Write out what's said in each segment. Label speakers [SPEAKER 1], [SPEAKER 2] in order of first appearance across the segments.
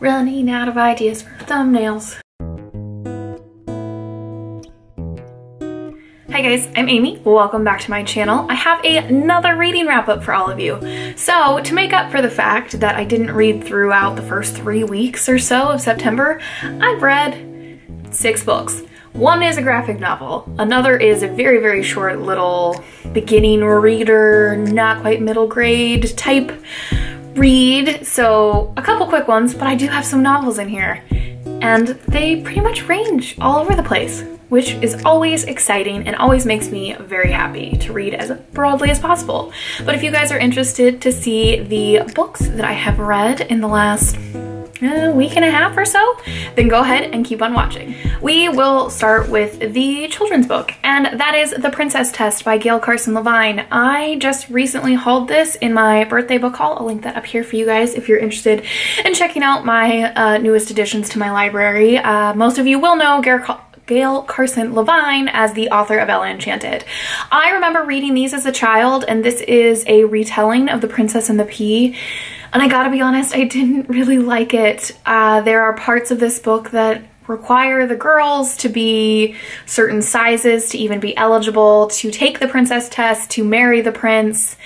[SPEAKER 1] Running out of ideas for thumbnails. Hi guys, I'm Amy. Welcome back to my channel. I have another reading wrap up for all of you. So to make up for the fact that I didn't read throughout the first three weeks or so of September, I've read six books. One is a graphic novel. Another is a very, very short little beginning reader, not quite middle grade type read. So a couple quick ones, but I do have some novels in here. And they pretty much range all over the place, which is always exciting and always makes me very happy to read as broadly as possible. But if you guys are interested to see the books that I have read in the last a week and a half or so, then go ahead and keep on watching. We will start with the children's book, and that is The Princess Test by Gail Carson Levine. I just recently hauled this in my birthday book haul. I'll link that up here for you guys if you're interested in checking out my uh, newest additions to my library. Uh, most of you will know Gail Gail Carson Levine as the author of Ella Enchanted. I remember reading these as a child, and this is a retelling of The Princess and the Pea. And I gotta be honest, I didn't really like it. Uh, there are parts of this book that require the girls to be certain sizes to even be eligible to take the princess test, to marry the prince.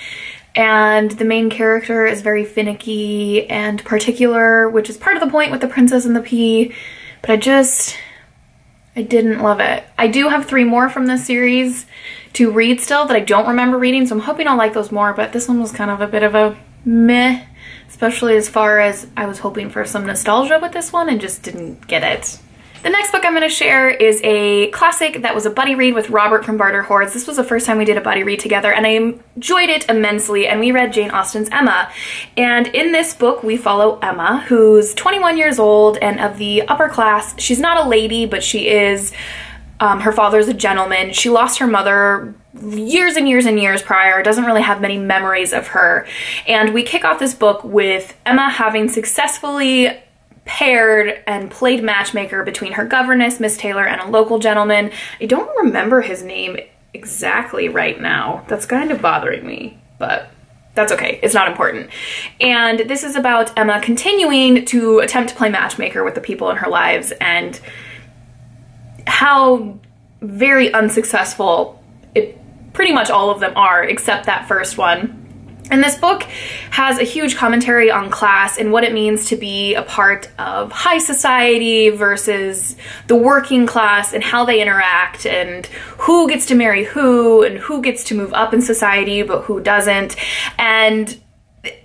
[SPEAKER 1] And the main character is very finicky and particular, which is part of the point with the princess and the pea. But I just, I didn't love it. I do have three more from this series to read still that I don't remember reading, so I'm hoping I'll like those more, but this one was kind of a bit of a meh especially as far as I was hoping for some nostalgia with this one and just didn't get it. The next book I'm going to share is a classic that was a buddy read with Robert from Barter Hordes. This was the first time we did a buddy read together and I enjoyed it immensely and we read Jane Austen's Emma. And in this book we follow Emma who's 21 years old and of the upper class. She's not a lady but she is um, her father's a gentleman. She lost her mother years and years and years prior, doesn't really have many memories of her. And we kick off this book with Emma having successfully paired and played matchmaker between her governess, Miss Taylor, and a local gentleman. I don't remember his name exactly right now. That's kind of bothering me, but that's okay. It's not important. And this is about Emma continuing to attempt to play matchmaker with the people in her lives and how very unsuccessful it pretty much all of them are, except that first one. And this book has a huge commentary on class and what it means to be a part of high society versus the working class and how they interact and who gets to marry who and who gets to move up in society but who doesn't. And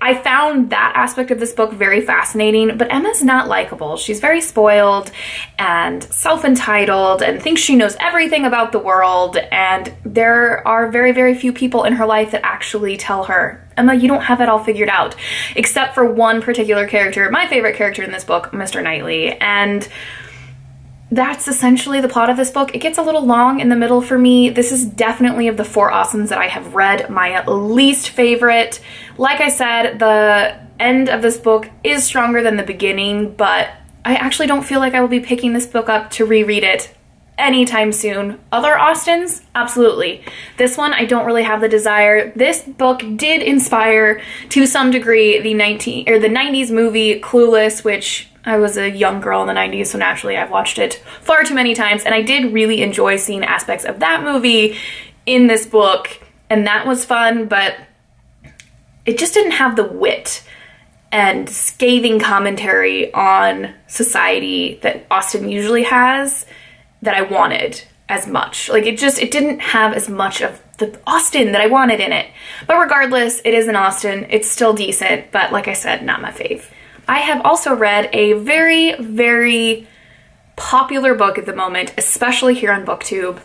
[SPEAKER 1] I found that aspect of this book very fascinating, but Emma's not likable. She's very spoiled and self-entitled and thinks she knows everything about the world, and there are very, very few people in her life that actually tell her, Emma, you don't have it all figured out, except for one particular character, my favorite character in this book, Mr. Knightley, and that's essentially the plot of this book. It gets a little long in the middle for me. This is definitely of the four Austens that I have read my least favorite. Like I said, the end of this book is stronger than the beginning, but I actually don't feel like I will be picking this book up to reread it anytime soon. Other Austens? Absolutely. This one, I don't really have the desire. This book did inspire, to some degree, the 19 or the 90s movie Clueless, which I was a young girl in the 90s, so naturally I've watched it far too many times, and I did really enjoy seeing aspects of that movie in this book, and that was fun, but it just didn't have the wit and scathing commentary on society that Austen usually has that I wanted as much. Like it just, it didn't have as much of the Austen that I wanted in it. But regardless, it is an Austen. It's still decent, but like I said, not my fave. I have also read a very, very popular book at the moment, especially here on BookTube.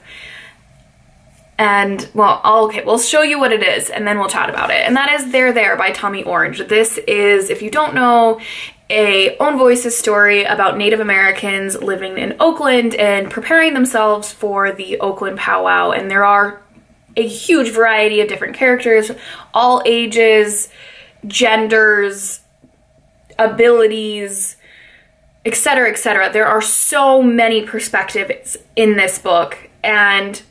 [SPEAKER 1] And, well, okay, we'll show you what it is and then we'll chat about it. And that is There There by Tommy Orange. This is, if you don't know, a Own Voices story about Native Americans living in Oakland and preparing themselves for the Oakland powwow. And there are a huge variety of different characters, all ages, genders, abilities, etc., etc. There are so many perspectives in this book, and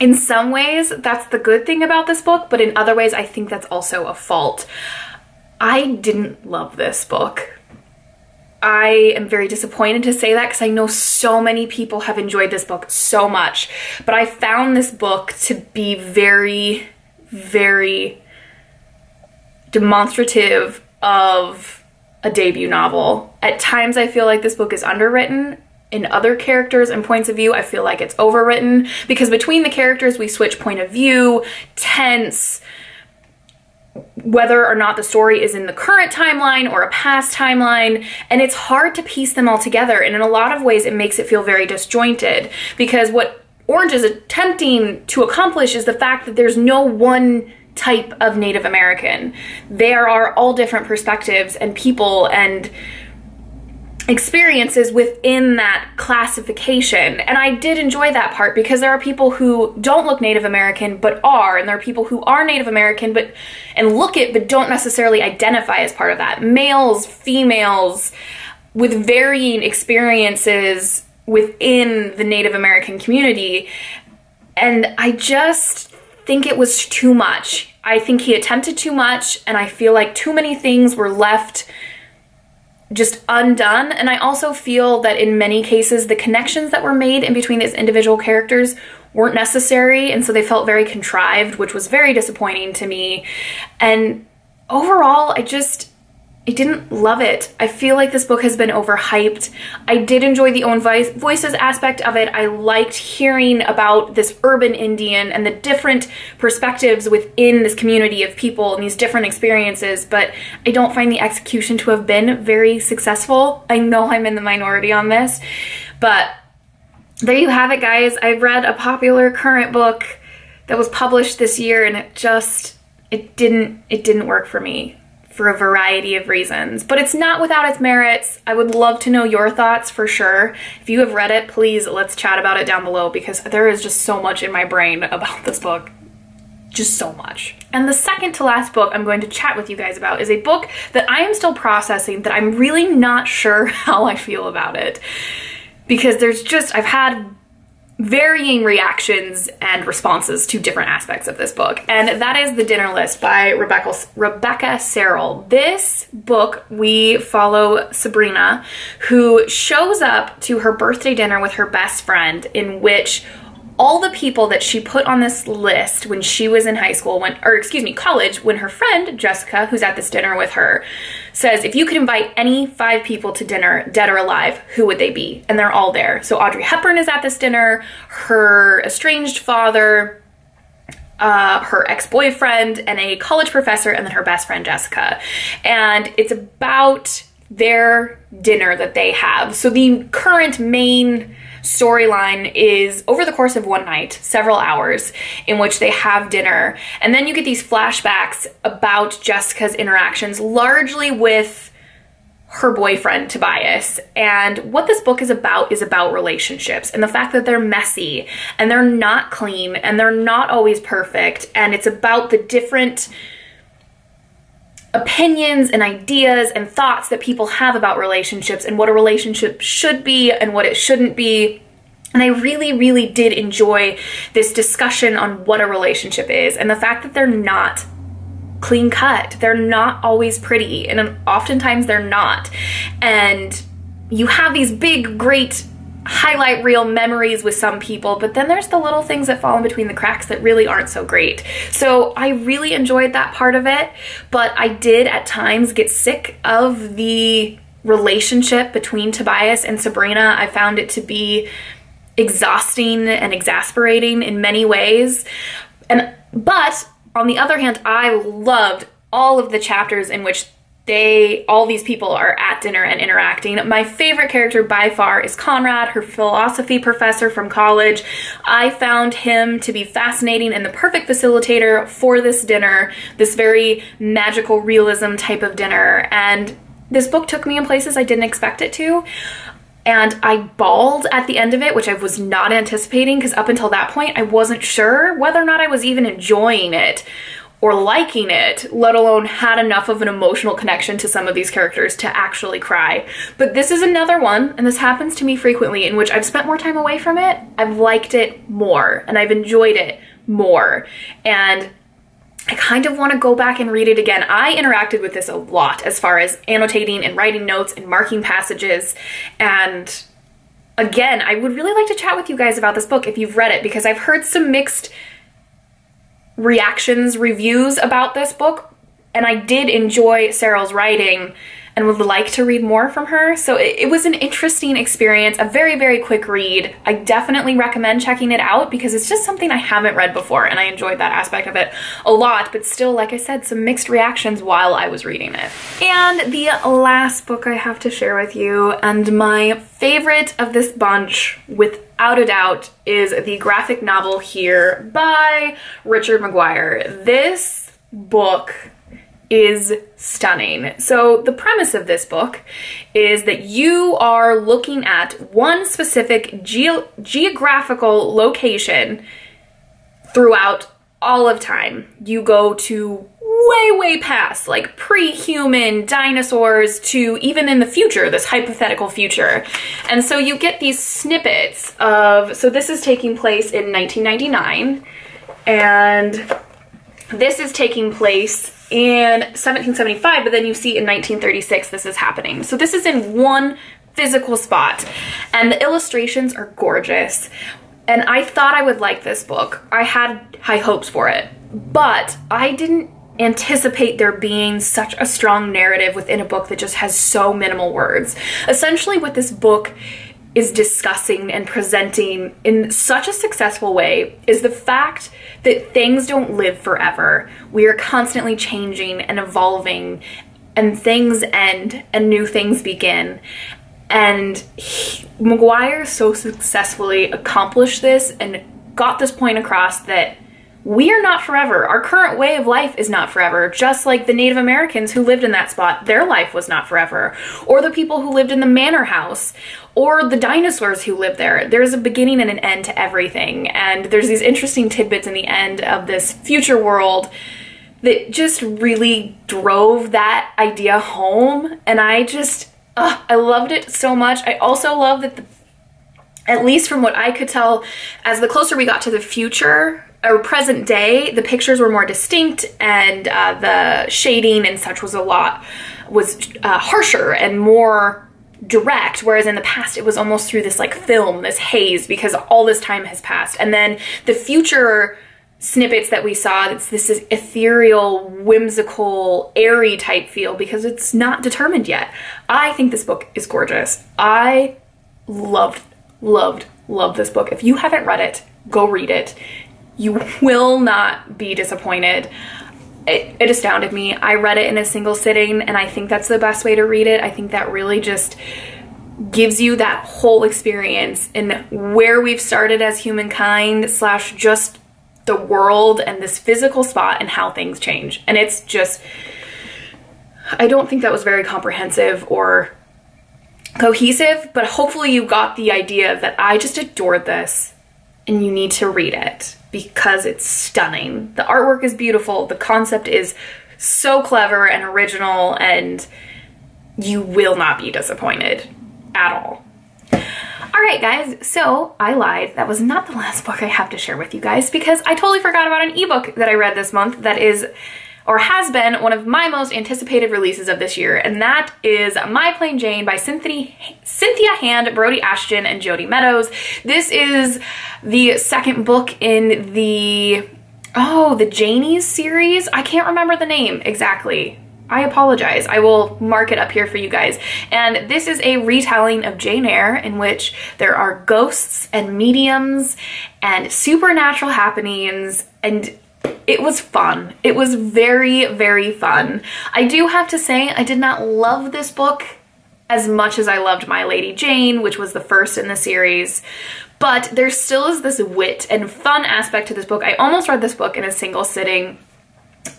[SPEAKER 1] in some ways, that's the good thing about this book, but in other ways, I think that's also a fault. I didn't love this book. I am very disappointed to say that because I know so many people have enjoyed this book so much. But I found this book to be very, very demonstrative of a debut novel. At times, I feel like this book is underwritten. In other characters and points of view, I feel like it's overwritten because between the characters, we switch point of view, tense, whether or not the story is in the current timeline or a past timeline, and it's hard to piece them all together. And in a lot of ways, it makes it feel very disjointed because what Orange is attempting to accomplish is the fact that there's no one type of Native American. There are all different perspectives and people and experiences within that classification. And I did enjoy that part because there are people who don't look Native American but are, and there are people who are Native American but and look it but don't necessarily identify as part of that. Males, females with varying experiences within the Native American community. And I just think it was too much. I think he attempted too much, and I feel like too many things were left just undone. And I also feel that in many cases, the connections that were made in between these individual characters weren't necessary, and so they felt very contrived, which was very disappointing to me. And overall, I just I didn't love it. I feel like this book has been overhyped. I did enjoy the own voice, voices aspect of it. I liked hearing about this urban Indian and the different perspectives within this community of people and these different experiences, but I don't find the execution to have been very successful. I know I'm in the minority on this, but there you have it, guys. I've read a popular current book that was published this year and it just, it didn't, it didn't work for me for a variety of reasons, but it's not without its merits. I would love to know your thoughts for sure. If you have read it, please let's chat about it down below because there is just so much in my brain about this book. Just so much. And the second to last book I'm going to chat with you guys about is a book that I am still processing that I'm really not sure how I feel about it. Because there's just, I've had varying reactions and responses to different aspects of this book. And that is The Dinner List by Rebecca, Rebecca Serle. This book, we follow Sabrina, who shows up to her birthday dinner with her best friend, in which all the people that she put on this list when she was in high school, when, or excuse me, college, when her friend Jessica, who's at this dinner with her, says, if you could invite any five people to dinner, dead or alive, who would they be? And they're all there. So Audrey Hepburn is at this dinner, her estranged father, uh, her ex-boyfriend, and a college professor, and then her best friend Jessica. And it's about their dinner that they have. So the current main storyline is over the course of one night, several hours, in which they have dinner. And then you get these flashbacks about Jessica's interactions, largely with her boyfriend Tobias. And what this book is about is about relationships and the fact that they're messy and they're not clean and they're not always perfect. And it's about the different opinions and ideas and thoughts that people have about relationships and what a relationship should be and what it shouldn't be. And I really, really did enjoy this discussion on what a relationship is and the fact that they're not clean cut. They're not always pretty, and oftentimes they're not. And you have these big, great highlight reel memories with some people, but then there's the little things that fall in between the cracks that really aren't so great. So I really enjoyed that part of it, but I did at times get sick of the relationship between Tobias and Sabrina. I found it to be exhausting and exasperating in many ways. And but on the other hand, I loved all of the chapters in which they all these people are at dinner and interacting. My favorite character by far is Conrad, her philosophy professor from college. I found him to be fascinating and the perfect facilitator for this dinner, this very magical realism type of dinner. And this book took me in places I didn't expect it to. And I bawled at the end of it, which I was not anticipating because up until that point, I wasn't sure whether or not I was even enjoying it or liking it, let alone had enough of an emotional connection to some of these characters to actually cry. But this is another one, and this happens to me frequently, in which I've spent more time away from it, I've liked it more, and I've enjoyed it more. And I kind of want to go back and read it again. I interacted with this a lot as far as annotating and writing notes and marking passages. And again, I would really like to chat with you guys about this book if you've read it because I've heard some mixed reactions, reviews about this book. And I did enjoy Sarah's writing and would like to read more from her. So it, it, was an interesting experience, a very, very quick read. I definitely recommend checking it out because it's just something I haven't read before and I enjoyed that aspect of it a lot, but still, like I said, some mixed reactions while I was reading it. And the last book I have to share with you and my favorite of this bunch with without a doubt is the graphic novel here by Richard McGuire. This book is stunning. So the premise of this book is that you are looking at one specific ge geographical location throughout all of time. You go to way, way past, like pre-human dinosaurs to even in the future, this hypothetical future. And so you get these snippets of, so this is taking place in 1999, and this is taking place in 1775, but then you see in 1936 this is happening. So this is in one physical spot, and the illustrations are gorgeous. And I thought I would like this book. I had high hopes for it, but I didn't anticipate there being such a strong narrative within a book that just has so minimal words. Essentially, what this book is discussing and presenting in such a successful way is the fact that things don't live forever. We are constantly changing and evolving, and things end and new things begin. And he, McGuire so successfully accomplished this and got this point across that we are not forever. Our current way of life is not forever, just like the Native Americans who lived in that spot, their life was not forever. Or the people who lived in the manor house, or the dinosaurs who lived there. There's a beginning and an end to everything. And there's these interesting tidbits in the end of this future world that just really drove that idea home. And I just, I loved it so much. I also love that the at least from what I could tell, as the closer we got to the future, or present day, the pictures were more distinct and uh, the shading and such was a lot, was uh, harsher and more direct, whereas in the past it was almost through this like film, this haze, because all this time has passed. And then the future snippets that we saw, it's this is ethereal, whimsical, airy type feel because it's not determined yet. I think this book is gorgeous. I loved, loved, loved this book. If you haven't read it, go read it. You will not be disappointed. It, it, astounded me. I read it in a single sitting, and I think that's the best way to read it. I think that really just gives you that whole experience and where we've started as humankind, slash, just the world and this physical spot and how things change. And it's just, I don't think that was very comprehensive or cohesive, but hopefully you got the idea that I just adored this and you need to read it because it's stunning. The artwork is beautiful, the concept is so clever and original, and you will not be disappointed at all. All right, guys, so I lied. That was not the last book I have to share with you guys because I totally forgot about an ebook that I read this month that is or has been one of my most anticipated releases of this year, and that is My Plain Jane by Cynthia, Cynthia Hand, Brodi Ashton, and Jodi Meadows. This is the second book in the, oh, the Janies series? I can't remember the name exactly. I apologize. I will mark it up here for you guys. And this is a retelling of Jane Eyre in which there are ghosts and mediums and supernatural happenings and it was fun. It was very, very fun. I do have to say, I did not love this book as much as I loved My Lady Jane, which was the first in the series. But there still is this wit and fun aspect to this book. I almost read this book in a single sitting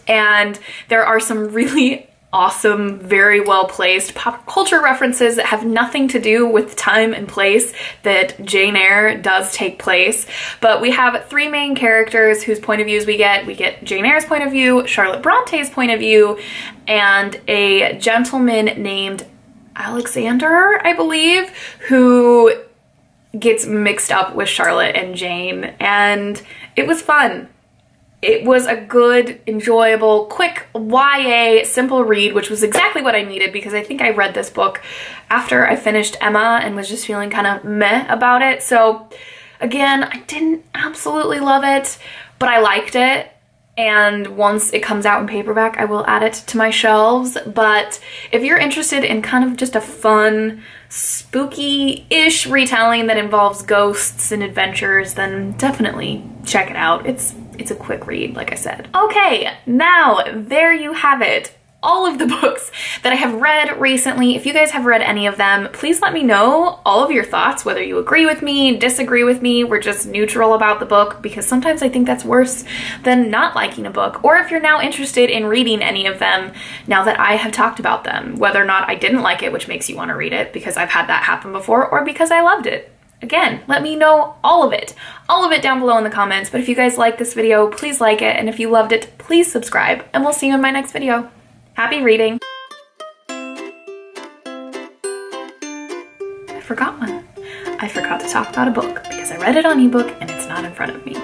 [SPEAKER 1] and there are some really awesome, very well placed pop culture references that have nothing to do with time and place that Jane Eyre does take place. But we have three main characters whose point of views we get. We get Jane Eyre's point of view, Charlotte Bronte's point of view, and a gentleman named Alexander, I believe, who gets mixed up with Charlotte and Jane. And it was fun it was a good, enjoyable, quick YA simple read, which was exactly what I needed because I think I read this book after I finished Emma and was just feeling kind of meh about it. So again, I didn't absolutely love it, but I liked it and once it comes out in paperback, I will add it to my shelves. But if you're interested in kind of just a fun, spooky-ish retelling that involves ghosts and adventures, then definitely check it out. It's it's a quick read, like I said. Okay, now there you have it all of the books that I have read recently. If you guys have read any of them, please let me know all of your thoughts, whether you agree with me, disagree with me, we're just neutral about the book, because sometimes I think that's worse than not liking a book. Or if you're now interested in reading any of them now that I have talked about them, whether or not I didn't like it, which makes you want to read it because I've had that happen before, or because I loved it. Again, let me know all of it, all of it down below in the comments. But if you guys like this video, please like it. And if you loved it, please subscribe and we'll see you in my next video. Happy reading. I forgot one. I forgot to talk about a book because I read it on ebook and it's not in front of me.